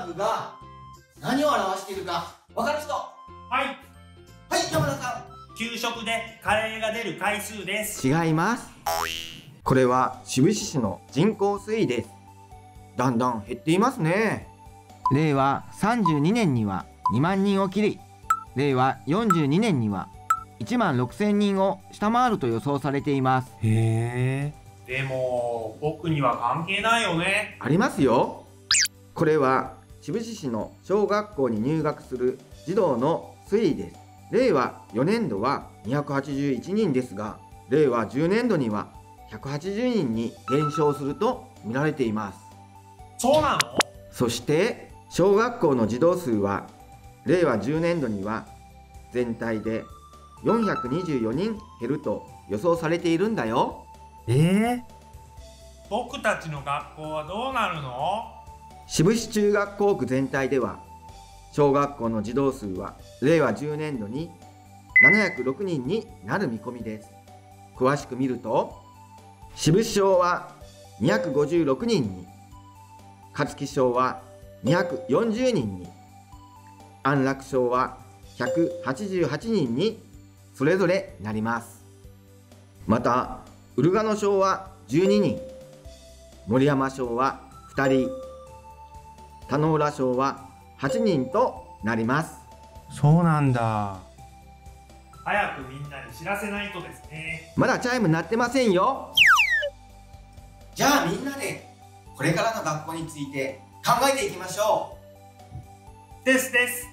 マークが何を表しているか分かる人？ははいい山田さ給食でカレーが出る回数です。違います。これは志布志市の人口推移です。だんだん減っていますね。令和32年には2万人を切り令和42年には1万6000人を下回ると予想されています。へえ。でも僕には関係ないよね。ありますよ。これは志布志市の小学校に入学する児童の推移です。令和4年度は281人ですが令和10年度には180人に減少すると見られています。そうなの？そして小学校の児童数は令和10年度には全体で424人減ると予想されているんだよ。ええ僕たちの学校はどうなるの？志布志中学校区全体では小学校の児童数は令和10年度に706人になる見込みです。詳しく見ると志布志小は256人に勝木小は240人に安楽小は188人にそれぞれなります。またウ賀野小は12人森山小は2人田野浦小は8人となります。そうなんだ。早くみんなに知らせないとですね。まだチャイム鳴ってませんよ。んじゃあみんなでこれからの学校について考えていきましょう。ですです